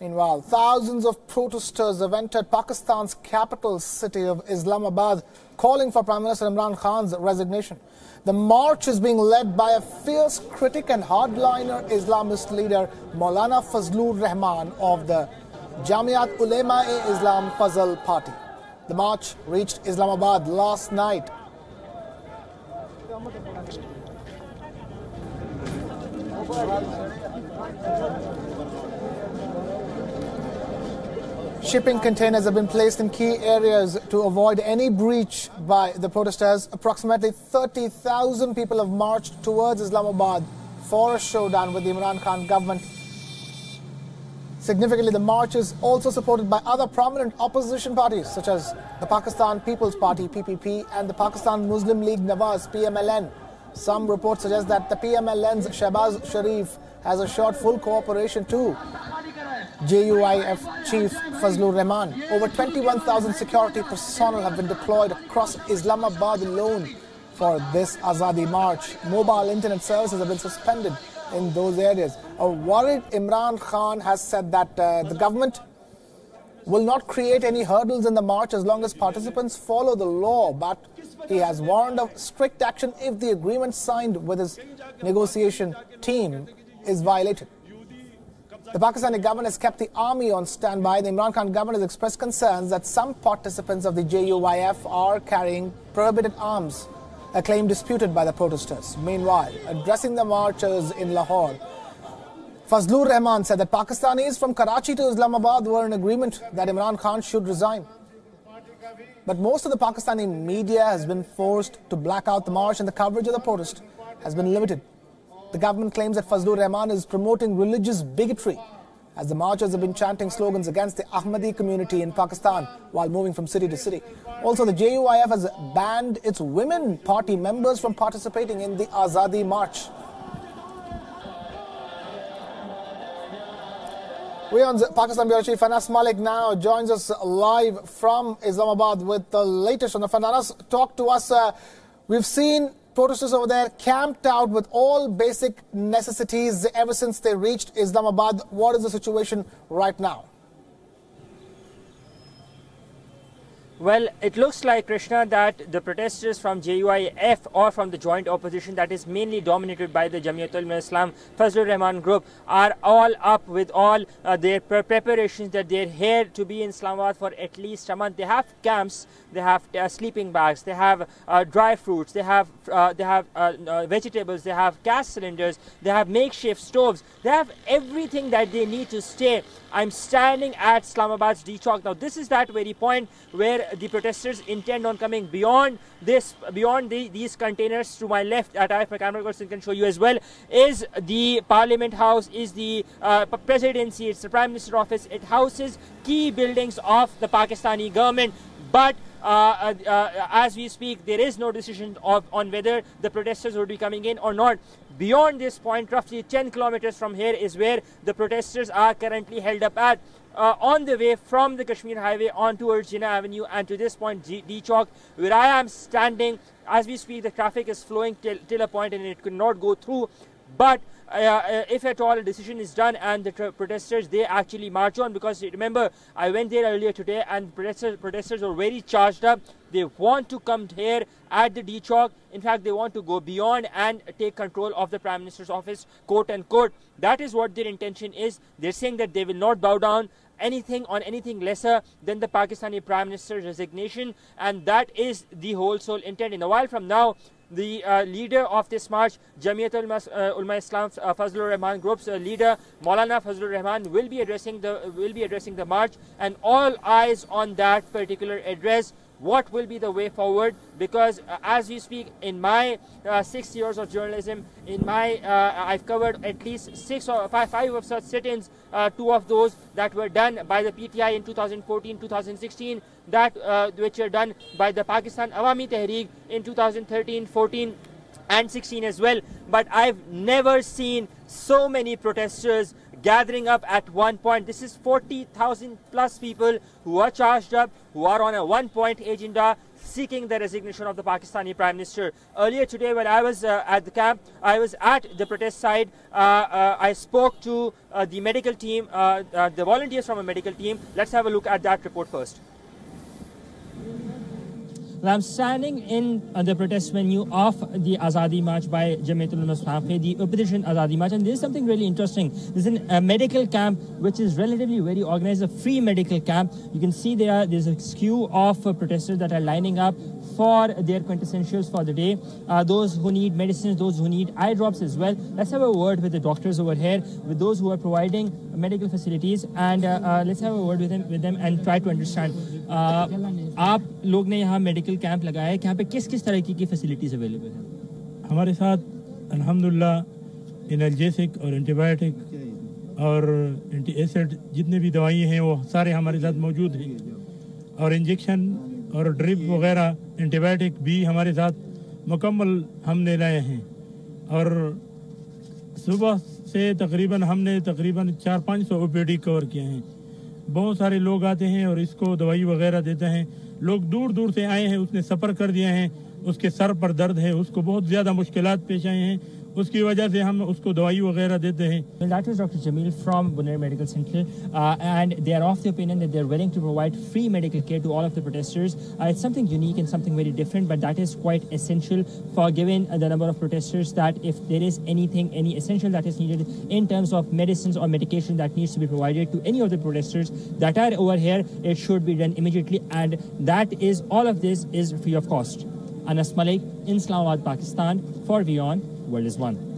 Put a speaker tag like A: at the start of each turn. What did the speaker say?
A: Meanwhile, thousands of protesters have entered Pakistan's capital city of Islamabad, calling for Prime Minister Imran Khan's resignation. The march is being led by a fierce critic and hardliner Islamist leader Maulana Fazlur Rahman of the Jamiat Ulema-e-Islam Fazl Party. The march reached Islamabad last night Shipping containers have been placed in key areas to avoid any breach by the protesters. Approximately 30,000 people have marched towards Islamabad for a showdown with the Imran Khan government. Significantly, the march is also supported by other prominent opposition parties such as the Pakistan People's Party PPP and the Pakistan Muslim League Nawaz PMLN. Some reports suggest that the PMLN's Shehbaz Sharif has assured full cooperation to JUIF Chief Fazlur Rahman. Over 21,000 security personnel have been deployed across Islamabad alone for this Azadi March. Mobile internet services have been suspended in those areas. A worried Imran Khan has said that uh, the government will not create any hurdles in the march as long as participants follow the law, but he has warned of strict action if the agreement signed with his negotiation team is violated. The Pakistani government has kept the army on standby. The Imran Khan government has expressed concerns that some participants of the JUIF are carrying prohibited arms, a claim disputed by the protesters. Meanwhile, addressing the marchers in Lahore, Fazlur Rahman said that Pakistanis from Karachi to Islamabad were in agreement that Imran Khan should resign. But most of the Pakistani media has been forced to black out the march and the coverage of the protest has been limited. The government claims that Fazlur Rahman is promoting religious bigotry as the marchers have been chanting slogans against the Ahmadi community in Pakistan while moving from city to city. Also, the JUIF has banned its women party members from participating in the Azadi March. WION's Pakistan Bureau Chief Anas Malik now joins us live from Islamabad with the latest on the. Anas, talk to us. Uh, we've seen protesters over there camped out with all basic necessities ever since they reached Islamabad. What is the situation right now?
B: Well, it looks like, Krishna, that the protesters from JUIF or from the joint opposition that is mainly dominated by the Jamiatul Islam Fazlur Rahman group are all up with all uh, their preparations that they're here to be in Islamabad for at least a month. They have camps, they have uh, sleeping bags, they have uh, dry fruits, they have uh, they have uh, uh, vegetables, they have gas cylinders, they have makeshift stoves, they have everything that they need to stay. I'm standing at Islamabad's D Chowk. Now, this is that very point where the protesters intend on coming beyond this, beyond the, these containers to my left, at if my camera person can show you as well, is the Parliament House, is the uh, presidency, it's the Prime Minister office. It houses key buildings of the Pakistani government. But uh, uh, uh, as we speak, there is no decision of, on whether the protesters would be coming in or not. Beyond this point, roughly 10 kilometers from here is where the protesters are currently held up at uh, on the way from the Kashmir Highway on towards Jinnah Avenue and to this point, D, Chowk, where I am standing. As we speak, the traffic is flowing till, till a point and it could not go through. But uh, uh, if at all a decision is done and the protesters they actually march on because remember I went there earlier today and protesters, protesters were very charged up. They want to come here at the D Chowk in fact they want to go beyond and take control of the Prime Minister's office quote unquote. That is what their intention is. They're saying that they will not bow down anything on anything lesser than the Pakistani Prime Minister's resignation and that is the whole sole intent. In a while from now the uh, leader of this march, Jamiat uh, Ulma Islam uh, Fazlur Rahman Group's uh, leader, Maulana Fazlur Rahman, will be addressing the will be addressing the march, and all eyes on that particular address. What will be the way forward? Because uh, as we speak in my six years of journalism in my i've covered at least six or five, five of such sit-ins two of those that were done by the pti in 2014 2016 that uh, which were done by the pakistan awami tehreek in 2013 14 and 16 as well but i've never seen so many protesters gathering up at one point. This is 40,000 plus people who are charged up, who are on a one point agenda seeking the resignation of the Pakistani Prime Minister. Earlier today, when I was uh, at the camp, I was at the protest site. Uh, uh, I spoke to uh, the medical team, uh, uh, the volunteers from a medical team. Let's have a look at that report first. I'm standing in uh, the protest venue of the Azadi March by Jamiatul Ulama the opposition Azadi March, and there's something really interesting. There's an, a medical camp which is relatively very organized, a free medical camp. You can see there there's a queue of uh, protesters that are lining up for their quintessentials for the day. Uh, those who need medicines, those who need eye drops as well. Let's have a word with the doctors over here, with those who are providing medical facilities, and uh, uh, let's have a word with them, with them and try to understand. آپ لوگ نے یہاں medical camp لگایا ہے یہاں پہ کس کس طرح کی فیسلٹیز اویلیبل ہیں؟ ہمارے ساتھ
C: الحمدللہ انرجیسک اور اینٹی بایوٹک اور اینٹی ایسڈ جتنے بھی دوائیں ہیں، وہ سارے ہمارے ساتھ موجود ہیں۔ اور انجیکشن اور ڈرپ وغیرہ اینٹی بایوٹک بھی ہمارے ساتھ مکمل ہم نے لائے ہیں۔ اور صبح سے تقریباً ہم نے تقریباً چار پانچ سو او پی ڈی کور کیے ہیں۔ بہت سارے لوگ آتے ہیں اور اس کو دوائی وغیرہ دیتے ہیں۔ لوگ دور دور سے آئے ہیں، اس نے سفر کر دیا ہے، اس کے سر پر درد ہے، اس کو بہت زیادہ مشکلات پیش آئے ہیں۔ اس
B: کی وجہ سے ہم اس کو دوائی وغیرہ دیتے ہیں۔ That is doctor Jamil from Buner medical centre and they are of the opinion that they are willing to provide free medical care to all of the protesters it's something unique and something very different but that is quite essential for given the number of protesters that if there is anything any essential that is needed in terms of medicines or medication that needs to be provided to any of the protesters that are over here it should be done immediately and that is all of this is free of cost Anas Malik in Islamabad, Pakistan for WION World is One.